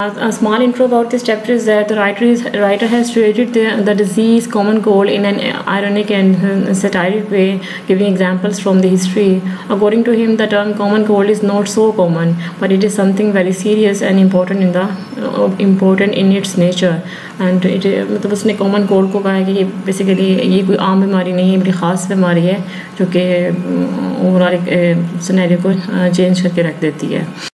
a small intro about this chapter is that the writer, is, writer has treated the, the disease common cold in an ironic and satiric way, giving examples from the history. According to him, the term common cold is not so common, but it is something very serious and important in the uh, important in its nature. And मतलब उसने common cold को कहा है कि basically ये कोई आम बीमारी नहीं है बड़ी ख़ास बीमारी है जो कि ओवरऑल सिनेरियो को चेंज करके रख देती है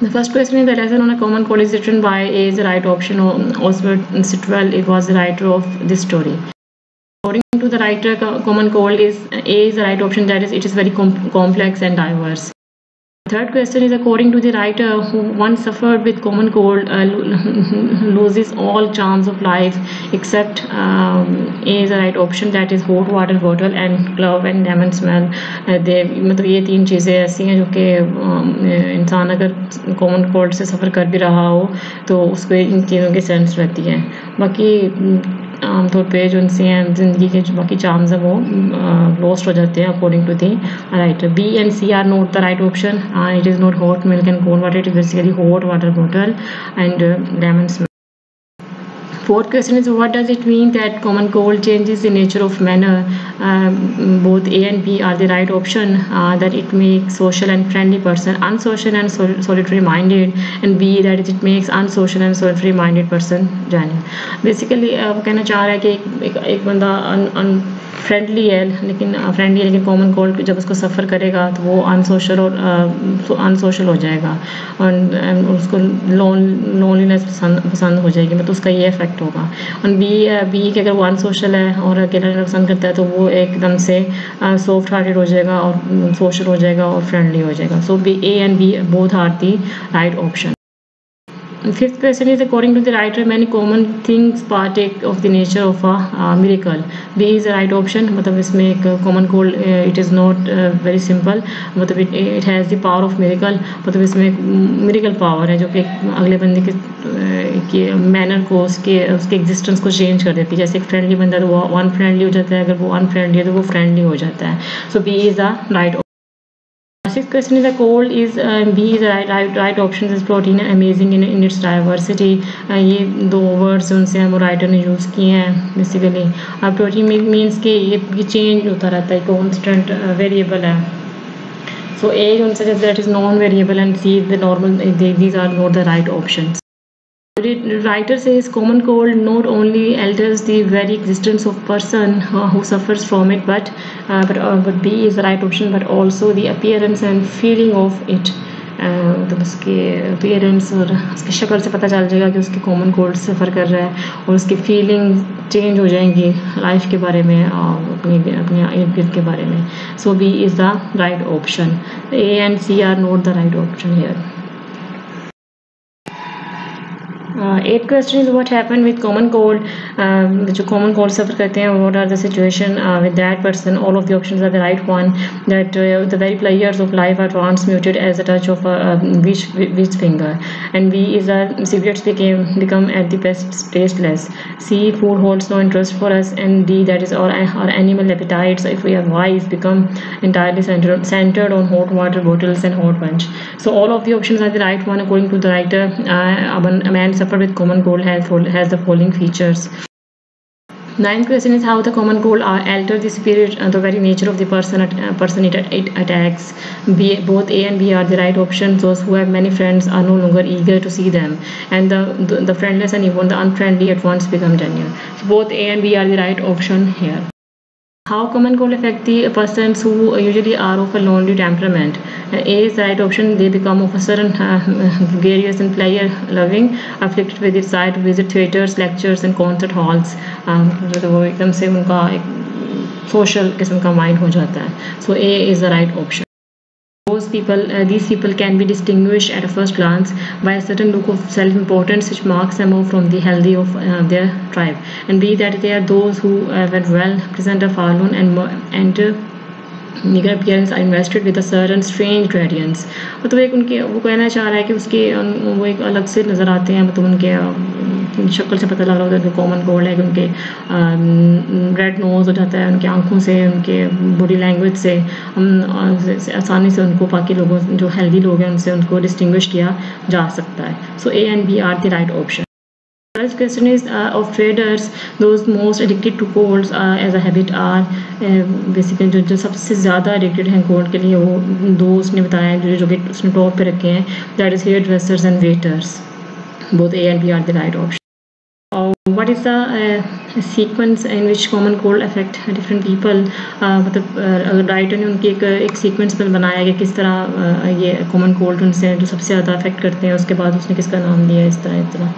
The first question is the lesson on a common cold is written by A is the right option. Osbert Sitwell it was the writer of this story. According to the writer, common cold is A is the right option. That is, it is very com complex and diverse. Third question is according to the writer who once suffered with common cold uh, loses all charms of life except um, A is the right option that is hot water bottle and glove and lemon smell uh, they मतलब ये तीन चीज़ें ऐसी हैं जो कि इंसान अगर कॉमन कोल्ड से सफ़र कर भी रहा हो तो उसको इन चीज़ों की सेंस रहती है बाकी आमतौर पे जो उनसे ज़िंदगी के बाकी चांस हैं वो लॉस्ट हो जाते हैं according to the right B and C are not the right option it is not hot milk and cold water it is basically hot water bottle and lemon Fourth question is what does it mean that common cold changes the nature of manner? Uh, both A and B are the right option. Uh, that it makes social and friendly person unsocial and sol solitary minded, and B that it makes unsocial and solitary minded person genuine. Basically uh, वो कहना चाह रहा है एक, एक बंदा un, un, friendly है लेकिन फ्रेंडली है लेकिन कॉमन कोल्ड जब उसको सफ़र करेगा तो वो अनसोशल और अनसोशल हो जाएगा और उसको लोन लोनलीनेस पसंद पसंद हो जाएगी मतलब उसका ये इफ़ेक्ट होगा और बी बी के अगर वो अनसोशल है और अकेला रहना पसंद करता है तो वो एकदम से सॉफ्ट हार्टेड हो जाएगा और सोशल हो जाएगा और फ्रेंडली हो जाएगा. So B A and B both are the right option fifth question is according to the writer many common things partake of the nature of a uh, miracle b is the right option मतलब इसमें एक common cold uh, it is not uh, very simple मतलब it, it has the power of miracle मतलब इसमें miracle power है जो कि अगले बंदे के के मैनर को उसके उसके एग्जिस्टेंस को चेंज कर देती है जैसे एक फ्रेंडली बंदा तो वो अनफ्रेंडली हो जाता है अगर वो अनफ्रेंडली है तो वो फ्रेंडली हो जाता है so B is the right Sixth question is a cold is uh, B is right, right right options is protein amazing in, in its diversity uh, ये दो वर्ड्स उनसे हम राइटर ने यूज़ किए हैं बेसिकली अब प्रोटीन मीन्स के ये चेंज होता रहता है कॉन्स्टेंट वेरिएबल है so A considers that is non-variable and C the normal these are not the right options writer says common cold not only alters the very existence of person uh, who suffers from it but uh, but, uh, but B is the right option but also the appearance and feeling of it तो उसके appearance और उसकी शक्ल से पता चल जाएगा कि उसके कॉमन कोल्ड सफ़र कर रहा है और उसकी फीलिंग चेंज हो जाएँगी लाइफ के बारे में और अपनी अपने इर्द गिर्द के बारे में so B is the right option A and C are not the right option here eight question is what happen with common cold जो कॉमन कोल्ड सफ़र करते हैं what are the situation with that person all of the options are the right one that the very players of life are transmuted as a touch of which which finger and B is are cigarettes became become at the best tasteless c food holds no interest for us and d that is our, our animal appetites if we are wise become entirely centered centered on hot water bottles and hot punch so all of the options are the right one according to the writer uh, a suffered with common goal has, the following features. Ninth question is how the common goal uh, alter the spirit and the very nature of the person uh, person it, it attacks. B, both A and B are the right options. Those who have many friends are no longer eager to see them, and the the, the friendless and even the unfriendly at once become genuine. So both A and B are the right option here. How common cold affect the persons who usually are of a lonely temperament? A is the right option. They become of a certain uh, gregarious and player loving, afflicted with desire to visit theaters, lectures and concert halls. Um, वो एकदम से उनका एक social किस्म का mind हो जाता है so A is the right option those people uh, these people can be distinguished at a first glance by a certain look of self-importance which marks them off from the healthy of uh, their tribe. And be that they are those who uh, were well present of alone and and meagre appearance are invested with a certain strange gradients मतलब एक उनके, वो कहना चाह रहा है कि उसके, वो एक अलग से नज़र आते हैं मतलब उनके शक्ल से पता लग रहा होता है कि कॉमन कोल्ड है, कि उनके रेड नोज़ हो जाता है, उनकी आँखों से, उनके बॉडी लैंग्वेज से आसानी से उनको बाकी लोगों, जो हेल्दी लोग हैं, उनसे उनको डिस्टिंग्विश किया जा सकता है। So A and B are the right option First question is uh, of traders, those most addicted to colds uh, as a habit are basically जो जो सबसे ज़्यादा एडिक्टेड हैं कोल्ड के लिए वो दो उसने बताया जो जो कि उसने टॉप पे रखे हैं that is hair dressers and waiters both A and B are the right option what is the uh, sequence in which common cold affect different people? Uh, मतलब अगर राइटर ने उनकी एक एक सीक्वेंस में बनाया कि किस तरह uh, ये कॉमन कोल्ड उनसे जो सबसे ज़्यादा अफेक्ट करते हैं उसके बाद उसने किसका नाम दिया इस तरह इस तरह।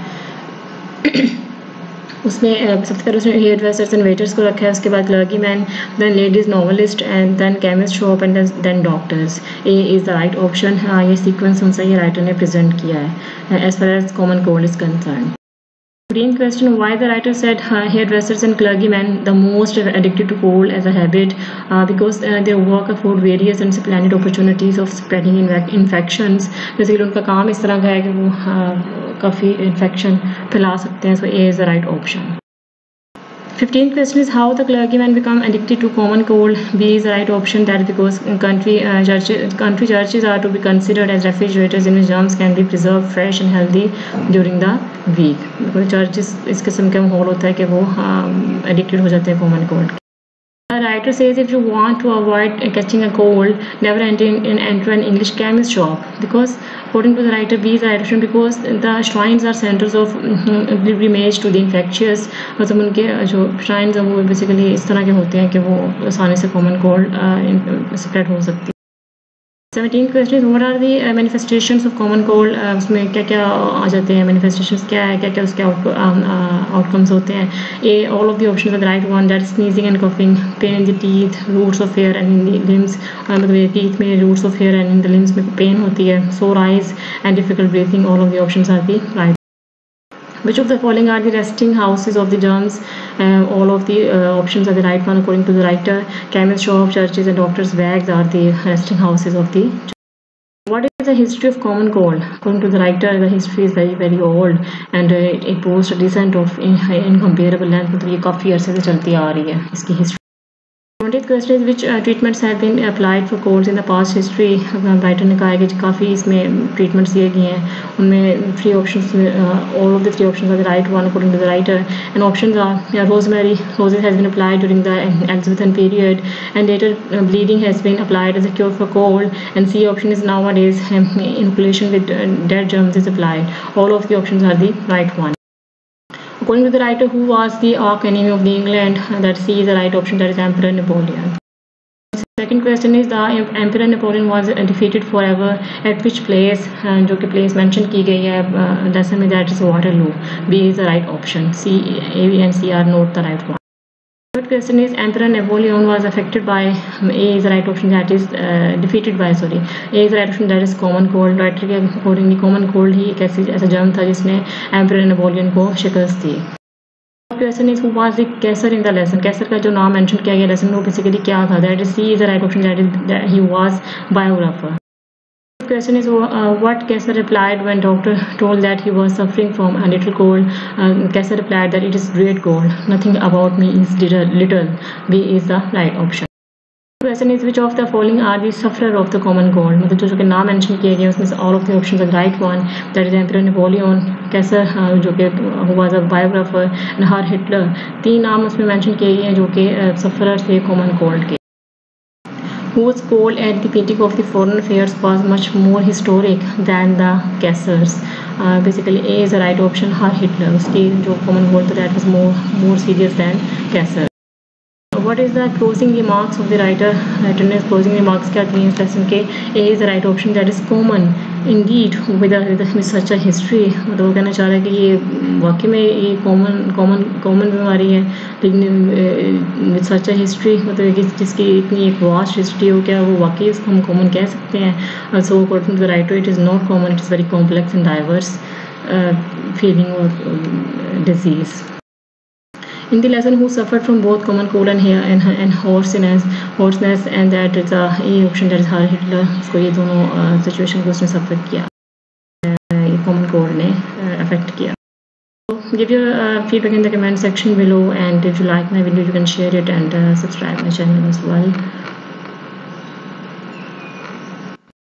उसमें सबसे पहले उसने हेयर ड्रेसर्स एंड वेटर्स को रखा है, उसके बाद लर्गी man then ladies novelist and then chemist shop and then doctors A is the right option हाँ ये सीक्वेंस उनसे ये राइटर ने प्रेजेंट किया है as far as common cold is concern Green question why the writer said uh, hairdressers and clergymen the most addicted to cold as a habit uh, because uh, their work afford various and splendid opportunities of spreading infections basically उनका काम इस तरह का है कि वो काफ़ी infection फैला सकते हैं so A is the right 15th question is how the clergyman become addicted to common cold. B is the right option that because country uh, churches, country churches are to be considered as refrigerators in which germs can be preserved fresh and healthy during the week. because churches इस किस्म का माहौल होता है कि वो addicted हो जाते हैं common cold A writer says if you want to avoid catching a cold, never enter, in, enter an English chemist shop because according to the writer B is the because the shrines are centers of pilgrimage to the infectious मतलब उनके जो shrines हैं वो basically इस तरह के होते हैं कि वो आसानी से common cold spread हो सकती है seventeen question what are the manifestations of common cold उसमें क्या क्या आ जाते हैं? मैनिफेस्टेशंस क्या है? क्या क्या उसके आउटकम्स होते हैं? A all of the option the right one that sneezing and coughing pain in the teeth roots of hair and in dims मतलब टीथ में roots of hair and in the limbs में pain होती है so eyes and difficult breathing all of the option are the right Which of the following are the resting houses of the germs? Uh, all of the uh, options are the right one according to the writer. Chemist shop, churches and doctors' bags are the resting houses of the what is the history of common cold? According to the writer, the history is very very old and uh, it boasts a descent of in, incomparable length. मतलब ये काफ़ी अरसे से चलती आ रही है इसकी history twenty question is which treatments have been applied for course in the past history writer ने कहा है कि काफ़ी इसमें ट्रीटमेंट्स दिए गए हैं उनमें three option all of the three option are the right one according to the writer and option are rosemary roses has been applied during the Elizabethan period and later uh, bleeding has been applied as a cure for cold and C option is nowadays um, inoculation with uh, dead germs is applied all of the options are the right one According to the writer, who was the arch enemy of the England? That C is the right option. That is Emperor Napoleon. Second question is the Emperor Napoleon was defeated forever at which place? जो कि place mention की गई है lesson में that is Waterloo. B is the right option. C, A, B and C are not the right one. Third question is Emperor Napoleon was affected by A is the right option that is uh, defeated by sorry A is the right option that is common cold right के accordingly common cold ही एक ऐसी ऐसा जंग था जिसने Emperor Napoleon को शिकस्त दी question is who was the Kaiser in the lesson Kaiser का जो नाम मेंशन किया गया लेसन वो बेसिकली क्या था that is C is the right option that is he was biographer question is uh, what Kessler replied when doctor told that he was suffering from a little cold. Uh, Kessler replied that it is great cold. Nothing about me is little. little. B is the right option. Question is which of the following are the sufferer of the common cold? मतलब जो जो के नाम mention किए गए उसमें से the options are the right one. That is Emperor Napoleon, Kessler uh, जो कि was a biographer, and Hitler. तीन नाम उसमें मेंशन किए गए हैं जो कि सफरर थे common cold के. Whose role at the beginning of the foreign affairs was much more historic than the Kessler's. Uh, basically, A is the right option. Her Hitler, उसकी जो common goal that was more more serious than Kessler. what is the closing remarks of the writer writer ने closing remarks क्या किए इस lesson के A is the right option that is common indeed with, a, with such a history मतलब वो कहना चाह रहा है कि ये वाकई में ये कॉमन कॉमन कॉमन बीमारी है लेकिन सच अ हिस्ट्री मतलब कि जिसकी इतनी एक वास्ट हिस्ट्री हो क्या वो वाकई इसको हम कॉमन कह सकते हैं? सो according to writer it is not common it is very complex and diverse feeling और disease in the lesson who suffered from both common cold and hair and, and hoarseness hoarseness and that is a e option that is Hitler इसको ये दोनों situation को उसने suffer किया। Common cold ने affect किया। Give your uh, feedback in the comment section below and if you like my video you can share it and uh, subscribe my channel as well